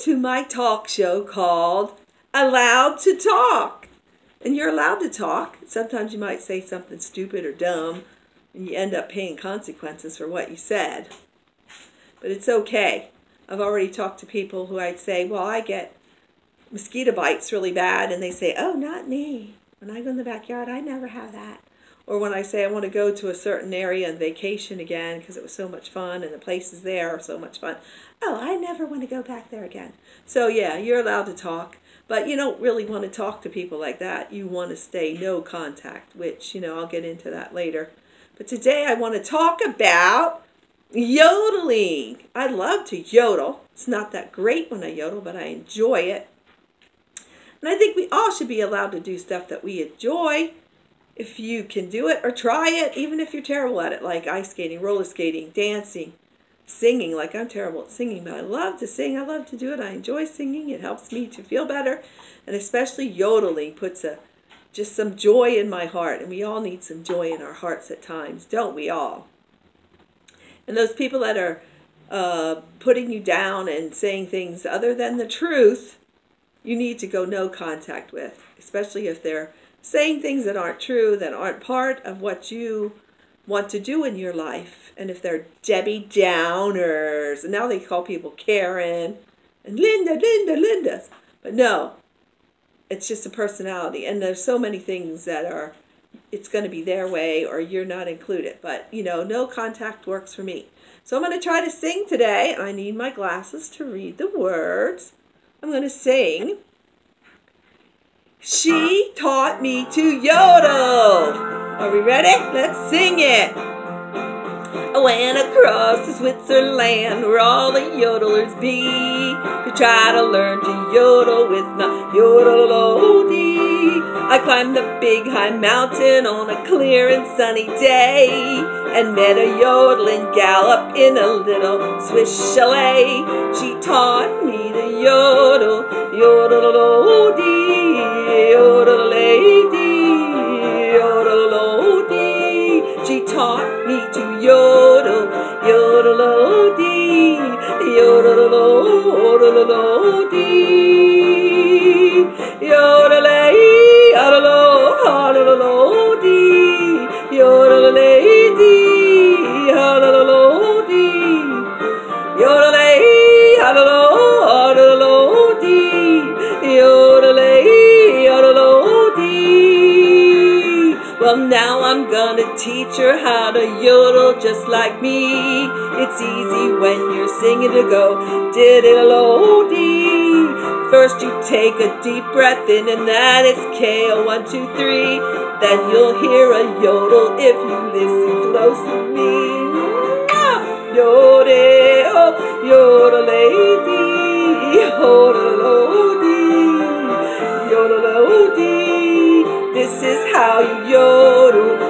to my talk show called Allowed to Talk. And you're allowed to talk. Sometimes you might say something stupid or dumb, and you end up paying consequences for what you said. But it's okay. I've already talked to people who I'd say, Well, I get mosquito bites really bad, and they say, Oh, not me. When I go in the backyard, I never have that. Or when I say I want to go to a certain area on vacation again because it was so much fun and the places there are so much fun. Oh, I never want to go back there again. So yeah, you're allowed to talk, but you don't really want to talk to people like that. You want to stay no contact, which, you know, I'll get into that later. But today I want to talk about yodeling. I love to yodel. It's not that great when I yodel, but I enjoy it. And I think we all should be allowed to do stuff that we enjoy if you can do it or try it, even if you're terrible at it, like ice skating, roller skating, dancing, singing. Like I'm terrible at singing, but I love to sing. I love to do it. I enjoy singing. It helps me to feel better, and especially yodeling puts a just some joy in my heart. And we all need some joy in our hearts at times, don't we all? And those people that are uh, putting you down and saying things other than the truth, you need to go no contact with, especially if they're saying things that aren't true, that aren't part of what you want to do in your life. And if they're Debbie Downers, and now they call people Karen and Linda, Linda, Linda. But no, it's just a personality. And there's so many things that are, it's going to be their way or you're not included. But, you know, no contact works for me. So I'm going to try to sing today. I need my glasses to read the words. I'm going to sing. She taught me to yodel. Are we ready? Let's sing it. I went across to Switzerland where all the yodelers be to try to learn to yodel with my yodel I climbed the big high mountain on a clear and sunny day and met a yodeling gallop in a little Swiss chalet. She taught me to yodel, yodel oh, dee, yodel oh, lady, yodel oh, dee. she taught me to yodel, yodel o dee, yodel o yodel o dee, yodel Teach her how to yodel just like me. It's easy when you're singing to go diddle-o-dee. First you take a deep breath in and that is K-O, one, two, three. Then you'll hear a yodel if you listen close to me. Ah! Yodel, yodel-a-dee, yodel-o-dee, yodel-o-dee. This is how you yodel,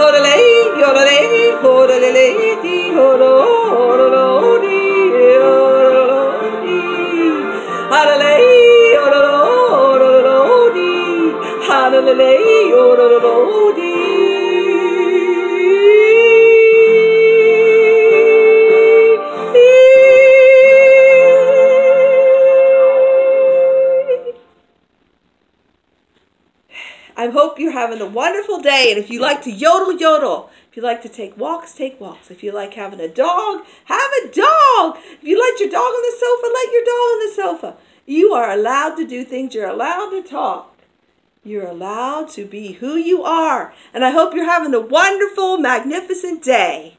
Hodale, yodale, hodale, dee, hodo, hodalo, dee, hodalo, dee. Hodale, yodalo, hodalo, dee. Hodale, yodalo, you're having a wonderful day. And if you like to yodel, yodel. If you like to take walks, take walks. If you like having a dog, have a dog. If you let your dog on the sofa, let your dog on the sofa. You are allowed to do things. You're allowed to talk. You're allowed to be who you are. And I hope you're having a wonderful, magnificent day.